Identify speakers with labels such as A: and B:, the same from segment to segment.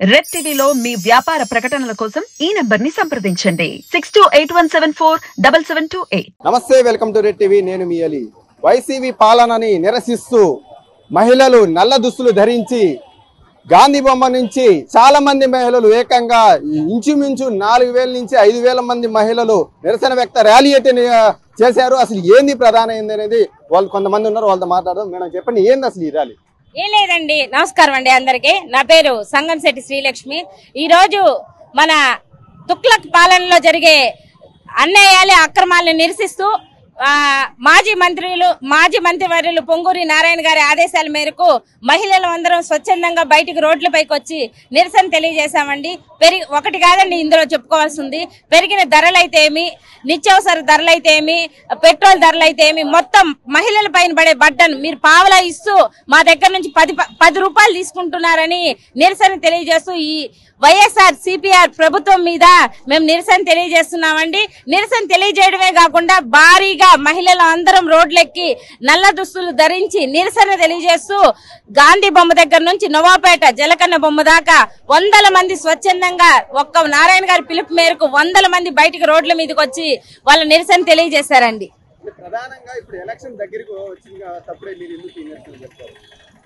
A: Red టీవీలో మీ వ్యాపార ప్రకటనల కోసం ఈ నంబర్ని సంప్రదించండి. Six two eight one seven four double seven two eight.
B: నమస్తే వెల్కమ్ టు రెడ్ టీవీ. నేను మీ అలీ. వైసీవీ పాలనని నిరసిస్తూ మహిళలు నల్ల దుస్తులు ధరించి గాంధీ బొమ్మ నుంచి చాలా మంది మహిళలు ఏకంగా ఇంచుమించు నాలుగు వేల నుంచి ఐదు వేల మంది మహిళలు నిరసన వ్యక్త ర్యాలీ అయితే చేశారు. అసలు ఏంది ప్రధాన ఏంది అనేది వాళ్ళు కొంతమంది ఉన్నారు వాళ్ళతో మాట్లాడదాం. మేడం చెప్పండి ఏంది అసలు ఈ ర్యాలీ?
C: ఏం లేదండి నమస్కారం అండి అందరికి. నా పేరు సంగంశెట్టి శ్రీలక్ష్మి. ఈరోజు మన తుక్లక్ పాలనలో జరిగే అన్యాయాలు అక్రమాలను నిరసిస్తూ మాజీ మంత్రులు మాజీ మంత్రివర్యులు పొంగూరి నారాయణ గారి ఆదేశాల మేరకు మహిళలు అందరం స్వచ్ఛందంగా బయటికి రోడ్లపైకి వచ్చి నిరసన తెలియజేశామండి. పెరిగి ఒకటి కాదండి ఇందులో చెప్పుకోవాల్సింది. పెరిగిన ధరలైతే ఏమి నిత్యావసర ధరలు అయితేమి పెట్రోల్ ధరలైతే ఏమి మొత్తం మహిళల పైన పడే బడ్డను మీరు పావలా ఇస్తూ మా దగ్గర నుంచి పది ప- పది రూపాయలు తీసుకుంటున్నారని నిరసన తెలియజేస్తూ ఈ వైఎస్ఆర్ సిపిఆర్ ప్రభుత్వం మీద మేము నిరసన తెలియజేస్తున్నామండి. నిరసన తెలియజేయడమే కాకుండా భారీగా మహిళలు అందరం రోడ్లెక్కి నల్ల దుస్తులు ధరించి నిరసన తెలియజేస్తూ గాంధీ బొమ్మ దగ్గర నుంచి నవాపేట జలకన్న బొమ్మ దాకా వందల మంది స్వచ్ఛందంగా ఒక్క నారాయణ గారి పిలుపు మేరకు వందల మంది బయటికి రోడ్ల మీదకి వచ్చి వాళ్ళ నిరసన తెలియజేశారండి.
B: ప్రధానంగా ఇప్పుడు ఎలక్షన్ దగ్గరికి వచ్చిన తప్పుడే మీరు ఎందుకు చెప్తారు?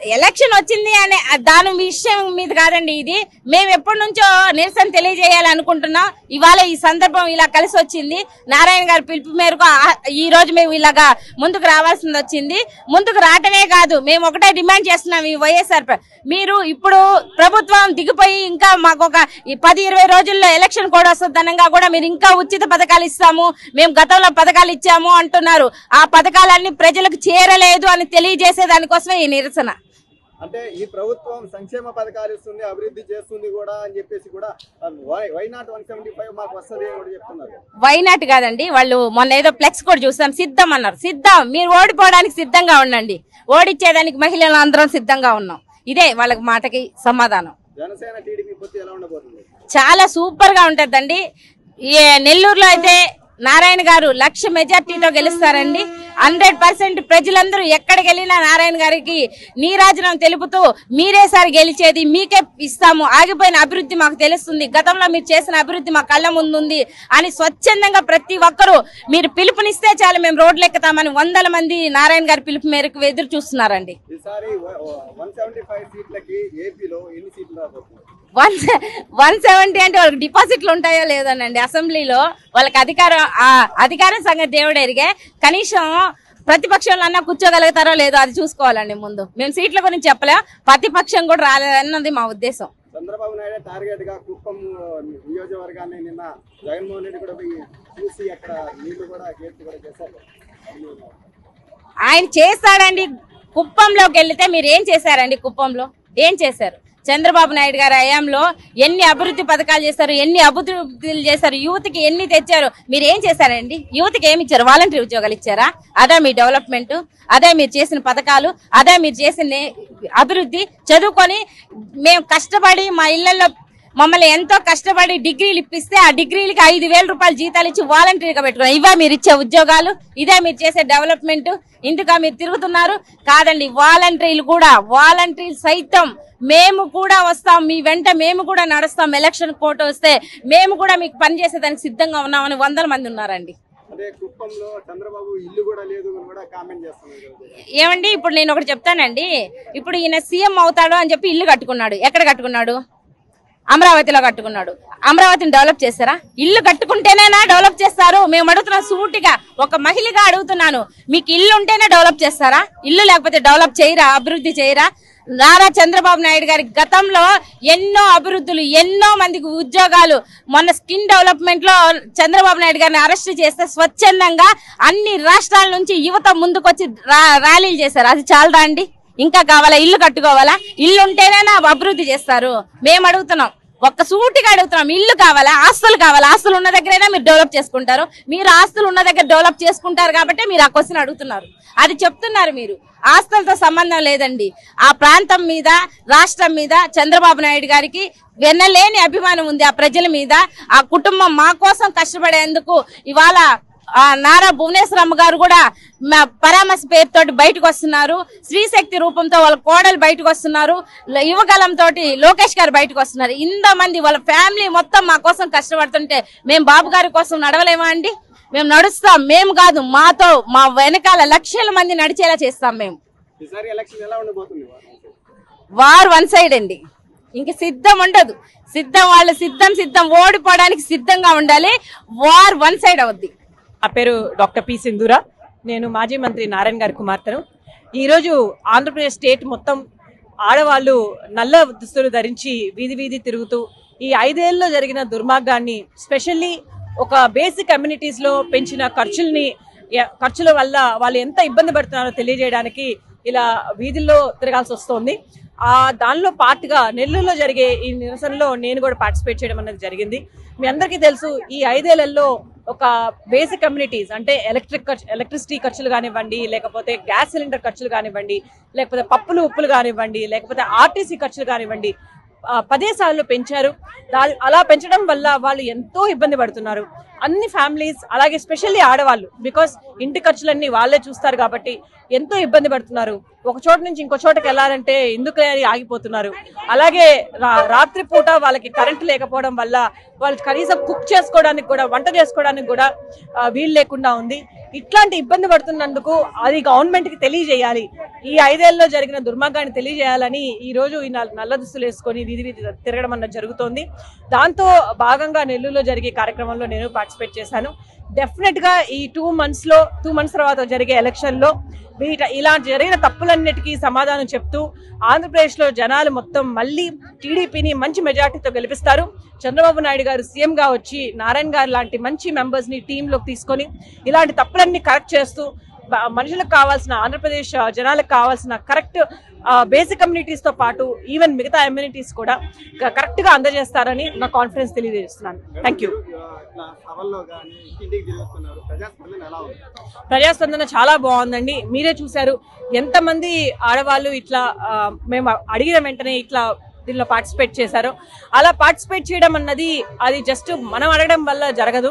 C: ఎలక్షన్ వచ్చింది అనే దాని విషయం మీద కాదండి ఇది. మేము ఎప్పటి నుంచో నిరసన తెలియజేయాలనుకుంటున్నాం. ఇవాళ ఈ సందర్భం ఇలా కలిసి వచ్చింది. నారాయణ గారి పిలుపు మేరకు ఈ రోజు మేము ఇలాగా ముందుకు రావాల్సింది వచ్చింది. ముందుకు రావటమే కాదు మేము ఒకటే డిమాండ్ చేస్తున్నాం ఈ వైఎస్ఆర్ మీరు ఇప్పుడు ప్రభుత్వం దిగిపోయి ఇంకా మాకు ఒక ఈ పది ఇరవై రోజుల్లో ఎలక్షన్ కూడా వస్తుందనంగా కూడా మీరు ఇంకా ఉచిత పథకాలు ఇస్తాము. మేము గతంలో పథకాలు ఇచ్చాము అంటున్నారు. ఆ పథకాలన్నీ ప్రజలకు చేరలేదు అని తెలియజేసే దానికోసమే ఈ నిరసన.
B: అంటే ఈ ప్రభుత్వం సంక్షేమ పథకాలు ఇస్తుంది అభివృద్ధి చేస్తుంది కూడా అని చెప్పేసి కూడా why not one seventy five మాకు వస్తుంది కూడా చెప్తున్నారు.
C: వైనాట్ కాదండి వాళ్ళు మొన్న ఏదో ఫ్లెక్స్ కూడా చూసాం సిద్ధం అన్నారు. సిద్ధం మీరు ఓడిపోవడానికి సిద్ధంగా ఉండండి. ఓడిచ్చేదానికి మహిళలు అందరం సిద్ధంగా ఉన్నాం. ఇదే వాళ్ళకి మాటకి సమాధానం. చాలా సూపర్గా ఉంటదండి. ఈ నెల్లూరులో అయితే నారాయణ గారు లక్ష మెజార్టీతో గెలుస్తారండి. హండ్రెడ్ పర్సెంట్ ప్రజలందరూ ఎక్కడికి వెళ్ళినా నారాయణ గారికి నీరాజనం తెలుపుతూ మీరే సార్ గెలిచేది మీకే ఇస్తాము. ఆగిపోయిన అభివృద్ధి మాకు తెలుస్తుంది. గతంలో మీరు చేసిన అభివృద్ధి మా కళ్ళ ముందుంది అని స్వచ్ఛందంగా ప్రతి ఒక్కరూ మీరు పిలుపునిస్తే చాలు మేము రోడ్లు ఎక్కుతామని వందల మంది నారాయణ గారి పిలుపు మేరకు ఎదురు చూస్తున్నారండి.
B: వన్
C: వన్ సెవెంటీ అంటే వాళ్ళకి డిపాజిట్లు ఉంటాయో లేదోనండి. అసెంబ్లీలో వాళ్ళకి అధికారం ఆ అధికారం సంగతి దేవుడు ఎరిగే కనీసం ప్రతిపక్షంలో అన్నా కూర్చోగలుగుతారో లేదో అది చూసుకోవాలండి ముందు. మేము సీట్ల గురించి చెప్పలేం. ప్రతిపక్షం కూడా రాలేదన్నది మా ఉద్దేశం.
B: చంద్రబాబు నాయుడు టార్గెట్గా కుప్పం నియోజకవర్గాన్ని నిన్న జగన్మోహన్ రెడ్డి కూడా చూసి అక్కడ నీళ్ళు కూడా గేట్లు కూడా చేశారు.
C: ఆయన చేస్తాడండి. కుప్పంలోకి వెళ్తే మీరు ఏం చేశారండి కుప్పంలో? ఏం చేశారు? చంద్రబాబు నాయుడు గారి హయాంలో ఎన్ని అభివృద్ధి పథకాలు చేశారు ఎన్ని అభివృద్ధులు చేశారు యూత్కి ఎన్ని తెచ్చారు మీరు ఏం చేశారండి? యూత్కి ఏమి ఇచ్చారు? వాలంటీర్ ఉద్యోగాలు ఇచ్చారా? అదే మీ డెవలప్మెంట్ అదే మీరు చేసిన పథకాలు అదే మీరు చేసిన అభివృద్ధి చదువుకొని మేము కష్టపడి మా ఇళ్ళలో మమ్మల్ని ఎంతో కష్టపడి డిగ్రీలు ఇప్పిస్తే ఆ డిగ్రీలకి ఐదు వేల రూపాయలు జీతాలు ఇచ్చి వాలంటీర్గా పెట్టుకున్నాం ఇవే మీరు ఇచ్చే ఉద్యోగాలు ఇదే మీరు చేసే డెవలప్మెంట్. ఇందుక మీరు తిరుగుతున్నారు. కాదండి వాలంటీర్లు కూడా వాలంటీర్లు సైతం మేము కూడా వస్తాం మీ వెంట మేము కూడా నడుస్తాం. ఎలక్షన్ కోట వస్తే మేము కూడా మీకు పని చేసేదానికి సిద్ధంగా ఉన్నామని వందల మంది ఉన్నారండి. ఏమండి ఇప్పుడు నేను ఒకటి చెప్తానండి. ఇప్పుడు ఈయన సీఎం అవుతాడు అని చెప్పి ఇల్లు కట్టుకున్నాడు. ఎక్కడ కట్టుకున్నాడు? అమరావతిలో కట్టుకున్నాడు. అమరావతిని డెవలప్ చేస్తారా ఇల్లు కట్టుకుంటేనేనా డెవలప్ చేస్తారు? మేము అడుగుతున్న సూటిగా ఒక మహిళగా అడుగుతున్నాను. మీకు ఇల్లు ఉంటేనే డెవలప్ చేస్తారా? ఇల్లు లేకపోతే డెవలప్ చేయరా? అభివృద్ధి చేయరా? నారా చంద్రబాబు నాయుడు గారి గతంలో ఎన్నో అభివృద్ధులు ఎన్నో మందికి ఉద్యోగాలు మొన్న స్కిన్ డెవలప్మెంట్లో చంద్రబాబు నాయుడు గారిని అరెస్ట్ చేస్తే స్వచ్ఛందంగా అన్ని రాష్ట్రాల నుంచి యువత ముందుకొచ్చి రా- ర్యాలీలు చేశారు. అది చాలదా అండి? ఇంకా కావాలా? ఇల్లు కట్టుకోవాలా? ఇల్లు ఉంటేనే అభివృద్ధి చేస్తారు? మేము అడుగుతున్నాం. ఒక్క సూటిగా అడుగుతున్నాం ఇల్లు కావాలా ఆస్తులు కావాలా? ఆస్తులు ఉన్న దగ్గరైనా మీరు డెవలప్ చేసుకుంటారు. మీరు ఆస్తులు ఉన్న దగ్గర డెవలప్ చేసుకుంటారు కాబట్టి మీరు ఆ క్వశ్చన్ అడుగుతున్నారు. అది చెప్తున్నారు మీరు. ఆస్తులతో సంబంధం లేదండి. ఆ ప్రాంతం మీద రాష్ట్రం మీద చంద్రబాబు నాయుడు గారికి వెన్నలేని అభిమానం ఉంది ఆ ప్రజల మీద. ఆ కుటుంబం మా కోసం కష్టపడేందుకు ఇవాళ నారా భువనేశ్వరమ్మ గారు కూడా మా పరామర్శ పేరుతోటి బయటకు వస్తున్నారు. స్త్రీశక్తి రూపంతో వాళ్ళ కోడలు బయటకు వస్తున్నారు. ల- యువగలం తోటి లోకేష్ గారు బయటకు వస్తున్నారు. ఇంతమంది వాళ్ళ ఫ్యామిలీ మొత్తం మా కోసం కష్టపడుతుంటే మేము బాబు గారి కోసం నడవలేమా అండి? మేము నడుస్తాం. మేము కాదు మాతో మా వెనకాల లక్షల మంది నడిచేలా చేస్తాం మేము వార్ వన్ సైడ్ అండి. ఇంక సిద్ధం ఉండదు. సిద్ధం వాళ్ళు సిద్ధం సిద్ధం ఓడిపోవడానికి సిద్ధంగా ఉండాలి. వార్ వన్ సైడ్ అవుద్ది.
D: నా పేరు డాక్టర్ పి సింధూరా. నేను మాజీ మంత్రి నారాయణ గారి కుమార్తెను. ఈరోజు ఆంధ్రప్రదేశ్ స్టేట్ మొత్తం ఆడవాళ్ళు నల్ల దుస్తులు ధరించి వీధి వీధి తిరుగుతూ ఈ ఐదేళ్ళలో జరిగిన దుర్మార్గాన్ని స్పెషల్లీ ఒక బేసిక్ కమ్యూనిటీస్లో పెంచిన ఖర్చుల్ని ఖర్చుల వల్ల వాళ్ళు ఎంత ఇబ్బంది పడుతున్నారో తెలియజేయడానికి ఇలా వీధుల్లో తిరగాల్సి వస్తోంది. ఆ దానిలో పార్ట్గా నెల్లూరులో జరిగే ఈ నిరసనలో నేను కూడా పార్టిసిపేట్ చేయడం అనేది జరిగింది. మీ అందరికీ తెలుసు ఈ ఐదేళ్ళలో ఒక బేసిక్ కమ్యూనిటీస్ అంటే ఎలక్ట్రిక్ ఖర్చు ఎలక్ట్రిసిటీ ఖర్చులు కానివ్వండి లేకపోతే గ్యాస్ సిలిండర్ ఖర్చులు కానివ్వండి లేకపోతే పప్పులు ఉప్పులు కానివ్వండి లేకపోతే ఆర్టీసీ ఖర్చులు కానివ్వండి పదే సార్లు పెంచారు. అలా పెంచడం వల్ల వాళ్ళు ఎంతో ఇబ్బంది పడుతున్నారు. అన్ని ఫ్యామిలీస్ అలాగే స్పెషల్లీ ఆడవాళ్ళు బికాస్ ఇంటి ఖర్చులన్నీ వాళ్ళే చూస్తారు కాబట్టి ఎంతో ఇబ్బంది పడుతున్నారు. ఒక చోట నుంచి ఇంకో చోటకి వెళ్ళాలంటే ఎందుకు ఆగిపోతున్నారు. అలాగే రా- రాత్రి పూట వాళ్ళకి కరెంట్ లేకపోవడం వల్ల వాళ్ళు కనీసం కుక్ చేసుకోవడానికి కూడా వంట చేసుకోవడానికి కూడా వీలు లేకుండా ఉంది. ఇట్లాంటి ఇబ్బంది పడుతున్నందుకు అది గవర్నమెంట్కి తెలియజేయాలి. ఈ ఐదేళ్ళలో జరిగిన దుర్మార్గాన్ని తెలియజేయాలని ఈ రోజు ఈ నల్ల దుస్తులు వేసుకొని వీధి వీధి తిరగడం అన్నది జరుగుతోంది. దాంతో భాగంగా నెల్లూరులో జరిగే కార్యక్రమంలో నేను పార్టిసిపేట్ చేశాను. డెఫినెట్గా ఈ టూ మంత్స్లో టూ మంత్స్ తర్వాత జరిగే ఎలక్షన్లో వీట ఇలా జరిగిన తప్పులన్నిటికీ సమాధానం చెప్తూ ఆంధ్రప్రదేశ్లో జనాలు మొత్తం మళ్ళీ టీడీపీని మంచి మెజార్టీతో గెలిపిస్తారు. చంద్రబాబు నాయుడు గారు సీఎంగా వచ్చి నారాయణ గారు లాంటి మంచి మెంబర్స్ని ని తీసుకొని ఇలాంటి తప్పులన్నీ కరెక్ట్ చేస్తూ మనుషులకు కావాల్సిన ఆంధ్రప్రదేశ్ జనాలకు కావాల్సిన కరెక్ట్ బేసిక్ కమ్యూనిటీస్తో పాటు ఈవెన్ మిగతా ఎమ్యూనిటీస్ కూడా కరెక్ట్గా అందజేస్తారని నా కాన్ఫిడెన్స్ తెలియజేస్తున్నాను. థ్యాంక్ యూ
B: ప్రజాస్పందన
D: చాలా బాగుందండి. మీరే చూశారు. ఎంతమంది ఆడవాళ్ళు ఇట్లా మేము అడిగిన వెంటనే ఇట్లా దీనిలో పార్టిసిపేట్ చేశారు. అలా పార్టిసిపేట్ చేయడం అన్నది అది జస్ట్ మనం అడగడం వల్ల జరగదు.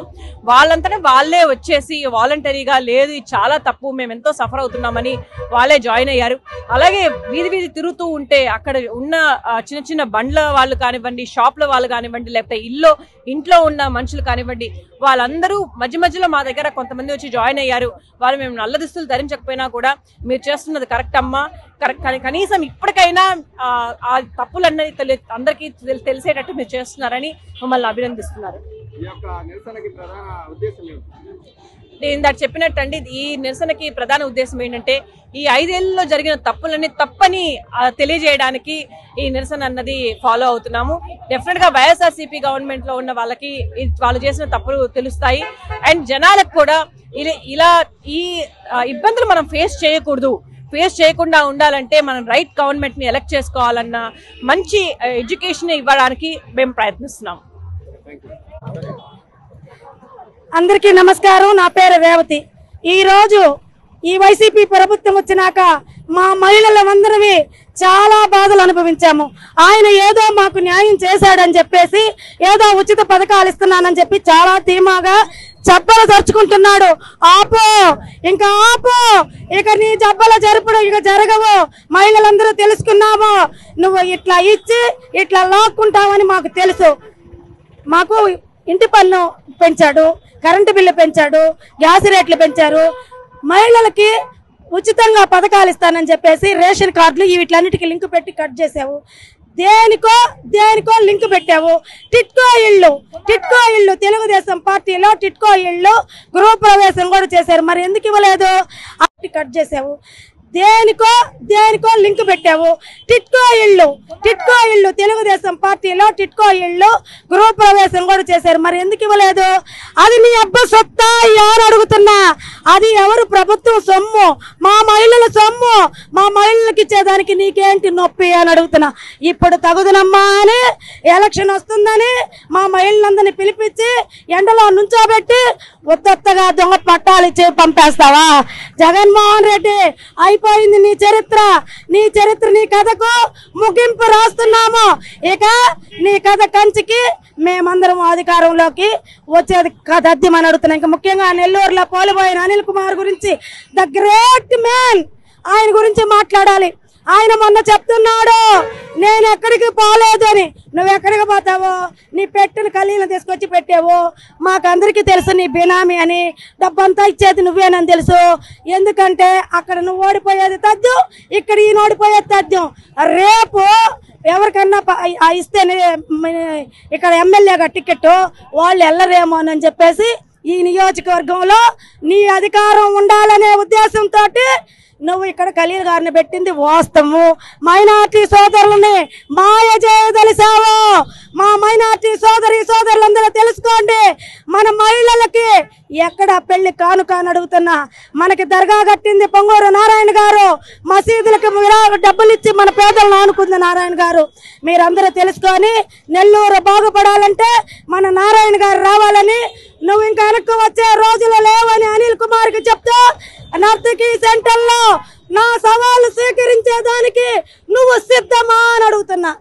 D: వాళ్ళంతటా వాళ్ళే వచ్చేసి వాలంటరీగా లేదు చాలా తప్పు మేము ఎంతో సఫర్ అవుతున్నామని వాళ్ళే జాయిన్ అయ్యారు. అలాగే వీధి వీధి తిరుగుతూ ఉంటే అక్కడ ఉన్న చిన్న చిన్న బండ్ల వాళ్ళు కానివ్వండి షాప్ల వాళ్ళు కానివ్వండి లేకపోతే ఇల్లు ఇంట్లో ఉన్న మనుషులు కానివ్వండి వాళ్ళందరూ మధ్య మధ్యలో మా దగ్గర కొంతమంది వచ్చి జాయిన్ అయ్యారు. వాళ్ళు మేము నల్ల దుస్తులు ధరించకపోయినా కూడా మీరు చేస్తున్నది కరెక్ట్ అమ్మా. కనీసం ఇప్పటికైనా ఆ, తప్పులన్నది తెలి అందరికీ తెలి- తెలిసేటట్టు మీరు చేస్తున్నారని మమ్మల్ని అభినందిస్తున్నారు. నేను ఇందాక చెప్పినట్టండి ఈ నిరసనకి ప్రధాన ఉద్దేశం ఏంటంటే ఈ ఐదేళ్ళలో జరిగిన తప్పులని తప్పని తెలియజేయడానికి ఈ నిరసన అన్నది ఫాలో అవుతున్నాము. డెఫినెట్గా వైఎస్ఆర్సీపీ గవర్నమెంట్లో ఉన్న వాళ్ళకి వాళ్ళు చేసిన తప్పులు తెలుస్తాయి. అండ్ జనాలకు కూడా ఇలా- ఈ ఇబ్బందులు మనం ఫేస్ చేయకూడదు. ఫేస్ చేయకుండా ఉండాలంటే మనం రైట్ గవర్నమెంట్ని ఎలక్ట్ చేసుకోవాలన్న మంచి ఎడ్యుకేషన్ ఇవ్వడానికి మేము ప్రయత్నిస్తున్నాం.
E: అందరికీ నమస్కారం. నా పేరు రేవతి. ఈ రోజు ఈ వైసీపీ ప్రభుత్వం వచ్చినాక మా మహిళలందరివి చాలా బాధలు అనుభవించాము. ఆయన ఏదో మాకు న్యాయం చేశాడని చెప్పేసి ఏదో ఉచిత పథకాలు ఇస్తున్నానని చెప్పి చాలా ధీమాగా జబ్బలు తరుచుకుంటున్నాడు ఆపో ఇంకా ఆపో. ఇక నీ జబ్బల జరుపుడు ఇక జరగవు. మహిళలందరూ తెలుసుకున్నాము. నువ్వు ఇట్లా ఇచ్చి ఇట్లా లాక్కుంటావని మాకు తెలుసు. మాకు ఇంటి పన్ను పెంచాడు కరెంటు బిల్లు పెంచాడు గ్యాస్ రేట్లు పెంచారు. మహిళలకి ఉచితంగా పథకాలు ఇస్తానని చెప్పేసి రేషన్ కార్డులు వీటిలన్నిటికీ లింక్ పెట్టి కట్ చేసావు దేనికో దేనికో లింక్ పెట్టావు. టిట్కో ఇళ్ళు టిట్కో ఇళ్ళు తెలుగుదేశం పార్టీలో టిట్కో ఇళ్ళు గృహ ప్రవేశం కూడా చేశారు. మరి ఎందుకు ఇవ్వలేదు? కట్ చేసావు దేనికో దేనికో లింక్ పెట్టావు. టిట్కో ఇళ్ళు టిట్కో ఇళ్ళు తెలుగుదేశం పార్టీలో టిట్కో ఇళ్ళు గృహ ప్రవేశం కూడా చేశారు. మరి ఎందుకు ఇవ్వలేదు? అది నీ అబ్బ సొత్తా? ఎవరు అడుగుతున్నా? అది ఎవరు ప్రభుత్వం సొమ్ము? మా మహిళల సొమ్ము. మా మహిళలకు ఇచ్చేదానికి నీకేంటి నొప్పి అని అడుగుతున్నా. ఇప్పుడు తగుదనమ్మా అని ఎలక్షన్ వస్తుందని మా మహిళలందరినీ పిలిపించి ఎండలో నుంచోబెట్టి ఉత్తత్తగా దొంగ పట్టాలు ఇచ్చి పంపేస్తావా? జగన్మోహన్ రెడ్డి అయిపోయి అయిపోయింది నీ చరిత్ర. నీ చరిత్ర నీ కథకు ముగింపు రాస్తున్నాము. ఇక నీ కథ కంచికి మేమందరం అధికారంలోకి వచ్చేది తథ్యమని అడుగుతున్నాం. ఇంకా ముఖ్యంగా నెల్లూరులో పోలిపోయిన అనిల్ కుమార్ గురించి ద గ్రేట్ మ్యాన్. ఆయన గురించి మాట్లాడాలి. ఆయన మొన్న చెప్తున్నాడు నేను ఎక్కడికి పోలేదు అని. నువ్వు ఎక్కడికి పోతావో? నీ పెట్టిన కలీలను తీసుకొచ్చి పెట్టావు? మాకందరికీ తెలుసు నీ బినామీ అని. డబ్బంతా ఇచ్చేది నువ్వేనని తెలుసు. ఎందుకంటే అక్కడ నువ్వు ఓడిపోయేది తథ్యం ఇక్కడ ఈయన ఓడిపోయేది తథ్యం రేపు ఎవరికన్నా ఆ ఇస్తేనే ఇక్కడ ఎమ్మెల్యేగా టికెట్ వాళ్ళు వెళ్ళరేమో అని చెప్పేసి ఈ నియోజకవర్గంలో నీ అధికారం ఉండాలనే ఉద్దేశంతో నువ్వు ఇక్కడ ఖలీల్ గారిని పెట్టింది వాస్తవము. మైనార్టీ సోదరులని మాయ చేయదలిసావు మా మైనార్టీ సోదరి సోదరులందరూ తెలుసుకోండి మన మహిళలకి ఎక్కడ పెళ్ళి కాను అని అడుగుతున్నా. మనకి దర్గా కట్టింది పొంగూరు నారాయణ గారు. మసీదులకు డబ్బులు ఇచ్చి మన పేదలను ఆనుకుంది నారాయణ గారు. మీరందరూ తెలుసుకొని నెల్లూరు బాగుపడాలంటే మన నారాయణ గారు రావాలని నువ్వు ఇంకా వెనక్కి వచ్చే రోజులు లేవని అనిల్ కుమార్కి చెప్తా నర్తకి సెంటర్లో నా సవాలు స్వీకరించేదానికి నువ్వు సిద్ధమా అని అడుగుతున్నా.